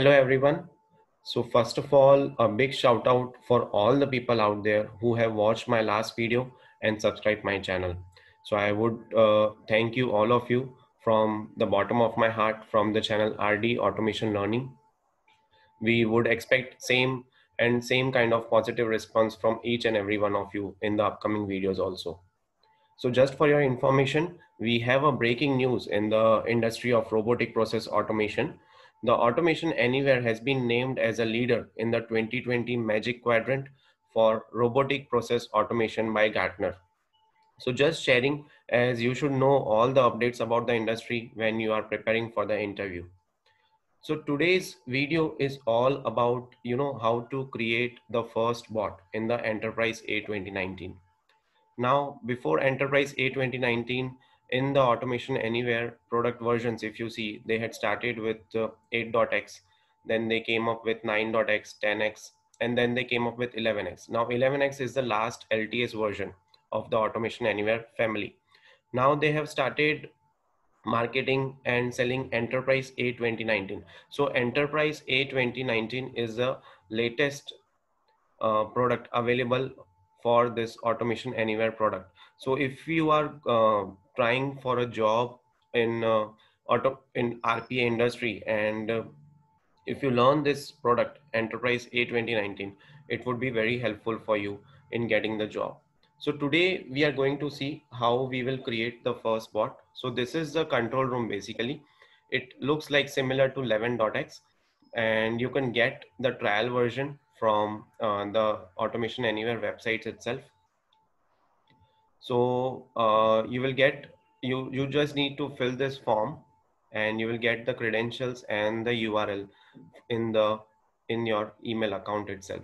Hello, everyone. So first of all, a big shout out for all the people out there who have watched my last video and subscribed my channel. So I would uh, thank you all of you from the bottom of my heart from the channel RD Automation Learning. We would expect same and same kind of positive response from each and every one of you in the upcoming videos also. So just for your information, we have a breaking news in the industry of robotic process automation the Automation Anywhere has been named as a leader in the 2020 Magic Quadrant for Robotic Process Automation by Gartner. So just sharing as you should know all the updates about the industry when you are preparing for the interview. So today's video is all about, you know, how to create the first bot in the Enterprise A 2019. Now, before Enterprise A 2019, in the automation anywhere product versions if you see they had started with uh, 8.x then they came up with 9.x 10x and then they came up with 11x now 11x is the last lts version of the automation anywhere family. Now they have started marketing and selling enterprise a 2019 so enterprise a 2019 is the latest uh, product available for this automation anywhere product. So if you are uh, trying for a job in uh, auto in RPA industry and uh, if you learn this product enterprise A 2019 it would be very helpful for you in getting the job. So today we are going to see how we will create the first bot. So this is the control room basically. It looks like similar to 11.x and you can get the trial version from uh, the automation anywhere websites itself so uh, you will get, you, you just need to fill this form and you will get the credentials and the URL in the in your email account itself.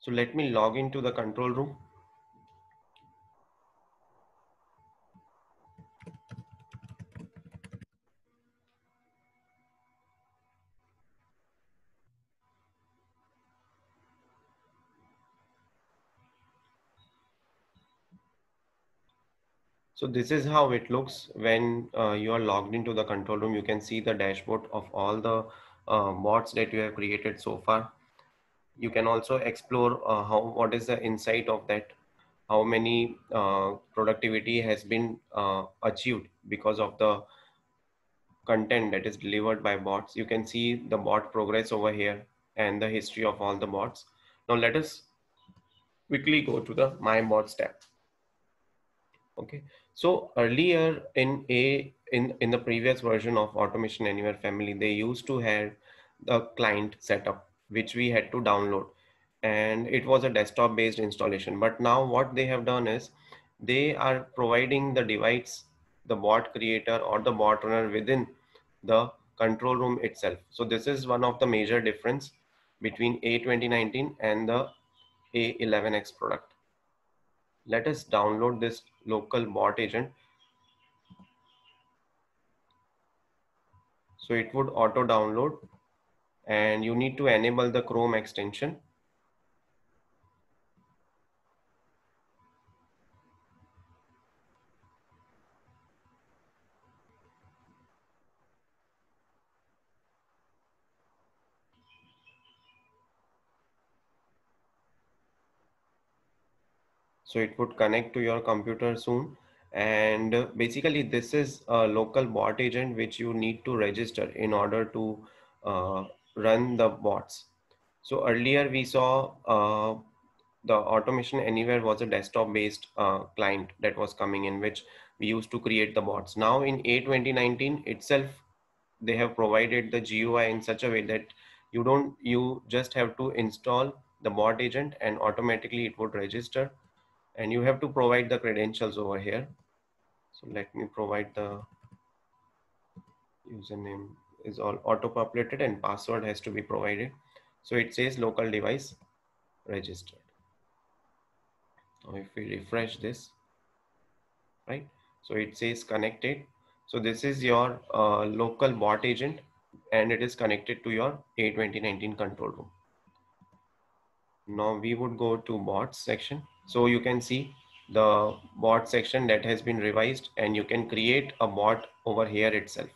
So let me log into the control room. So this is how it looks when uh, you are logged into the control room. You can see the dashboard of all the uh, bots that you have created so far. You can also explore uh, how what is the insight of that, how many uh, productivity has been uh, achieved because of the content that is delivered by bots. You can see the bot progress over here and the history of all the bots. Now let us quickly go to the My Bots tab. Okay, so earlier in a in in the previous version of Automation Anywhere family, they used to have the client setup which we had to download, and it was a desktop based installation. But now what they have done is they are providing the device, the bot creator or the bot runner within the control room itself. So this is one of the major difference between A 2019 and the A11X product let us download this local bot agent. So it would auto download and you need to enable the Chrome extension. So it would connect to your computer soon. And basically this is a local bot agent which you need to register in order to uh, run the bots. So earlier we saw uh, the automation anywhere was a desktop based uh, client that was coming in which we used to create the bots. Now in A 2019 itself, they have provided the GUI in such a way that you don't, you just have to install the bot agent and automatically it would register and you have to provide the credentials over here. So let me provide the username is all auto populated and password has to be provided. So it says local device registered. Now if we refresh this, right? So it says connected. So this is your uh, local bot agent and it is connected to your A2019 control room. Now we would go to bots section so you can see the bot section that has been revised and you can create a bot over here itself.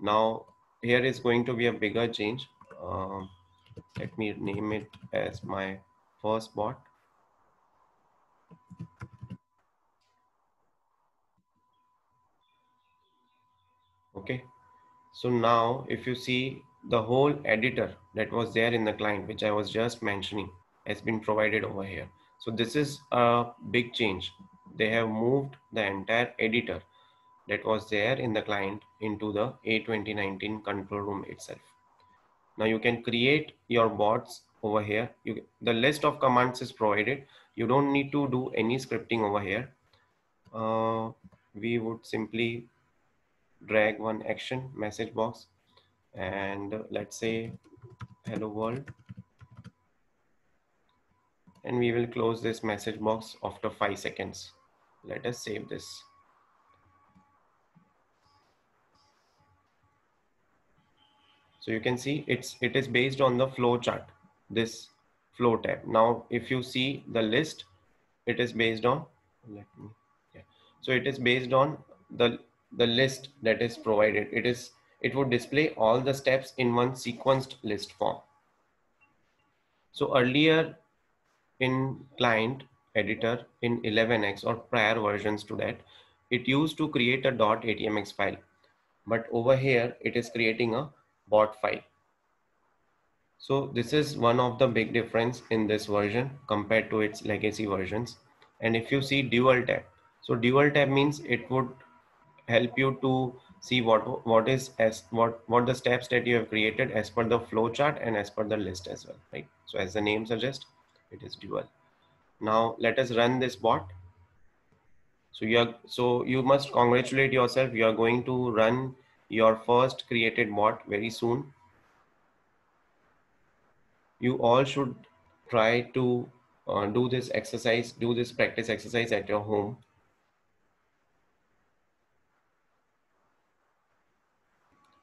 Now here is going to be a bigger change. Um, let me name it as my first bot. Okay. So now if you see the whole editor that was there in the client, which I was just mentioning has been provided over here. So this is a big change. They have moved the entire editor that was there in the client into the A2019 control room itself. Now you can create your bots over here. You, the list of commands is provided. You don't need to do any scripting over here. Uh, we would simply drag one action message box and let's say hello world and we will close this message box after five seconds. Let us save this. So you can see it's it is based on the flow chart, this flow tab. Now, if you see the list, it is based on let me yeah. So it is based on the the list that is provided. It is it would display all the steps in one sequenced list form. So earlier in client editor in 11x or prior versions to that, it used to create a dot .atmx file. But over here, it is creating a bot file. So this is one of the big difference in this version compared to its legacy versions. And if you see dual tab, so dual tab means it would help you to see what what is as what what the steps that you have created as per the flow chart and as per the list as well, right? So as the name suggests, it is dual. Now let us run this bot. So you are, so you must congratulate yourself. You are going to run your first created bot very soon. You all should try to uh, do this exercise, do this practice exercise at your home.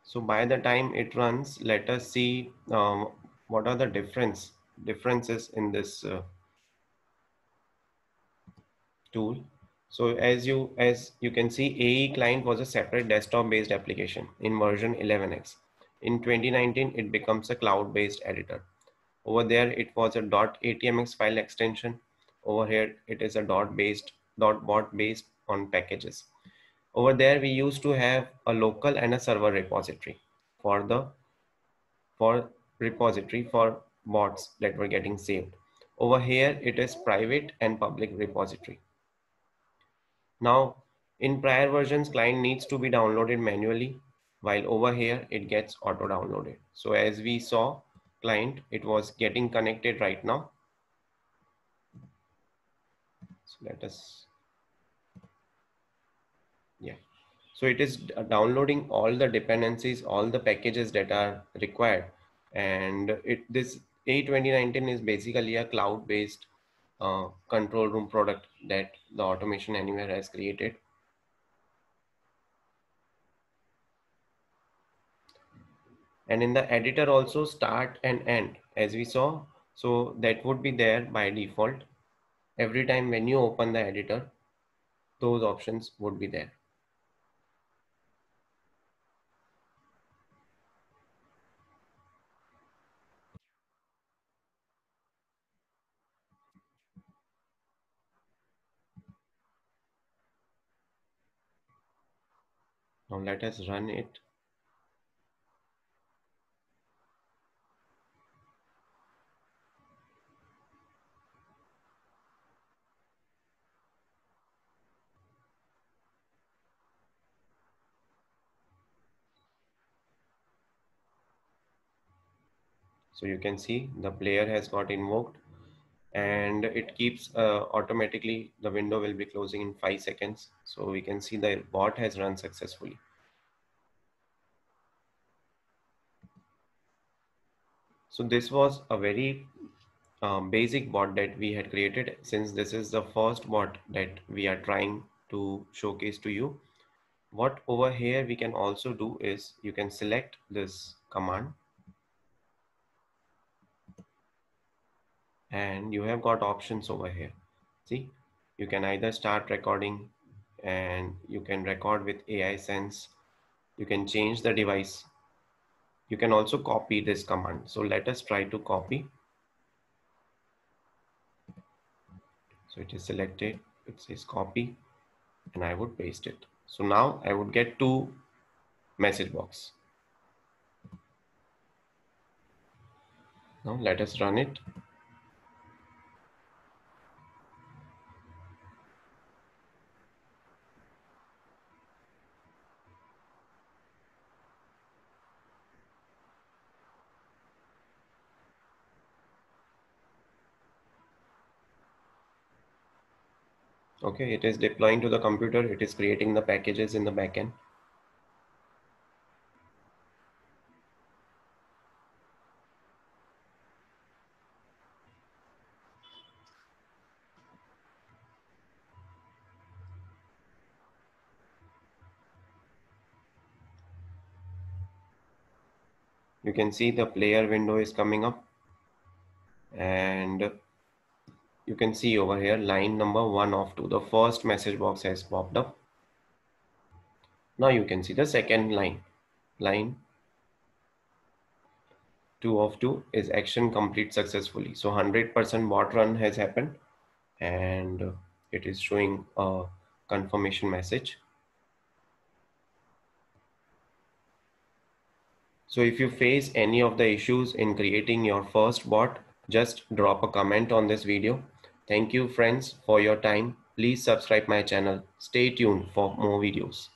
So by the time it runs, let us see um, what are the difference differences in this uh, tool. So as you as you can see, AE client was a separate desktop-based application in version 11x. In 2019, it becomes a cloud-based editor. Over there, it was a .atmx file extension. Over here, it is a dot .bot based on packages. Over there, we used to have a local and a server repository for the for repository for bots that were getting saved. Over here, it is private and public repository. Now, in prior versions, client needs to be downloaded manually, while over here, it gets auto downloaded. So as we saw, client, it was getting connected right now. So let us, yeah. So it is downloading all the dependencies, all the packages that are required. And it this a2019 is basically a cloud-based uh, control room product that the Automation Anywhere has created. And in the editor also start and end as we saw. So that would be there by default. Every time when you open the editor, those options would be there. Now let us run it. So you can see the player has got invoked and it keeps uh, automatically the window will be closing in five seconds. So we can see the bot has run successfully. So this was a very um, basic bot that we had created since this is the first bot that we are trying to showcase to you. What over here we can also do is you can select this command and you have got options over here. See, you can either start recording and you can record with AI Sense. You can change the device. You can also copy this command. So let us try to copy. So it is selected, it says copy and I would paste it. So now I would get two message box. Now let us run it. Okay, it is deploying to the computer. It is creating the packages in the backend. You can see the player window is coming up and you can see over here line number one of two. The first message box has popped up. Now you can see the second line. Line two of two is action complete successfully. So 100% bot run has happened and it is showing a confirmation message. So if you face any of the issues in creating your first bot, just drop a comment on this video Thank you friends for your time. Please subscribe my channel. Stay tuned for more videos.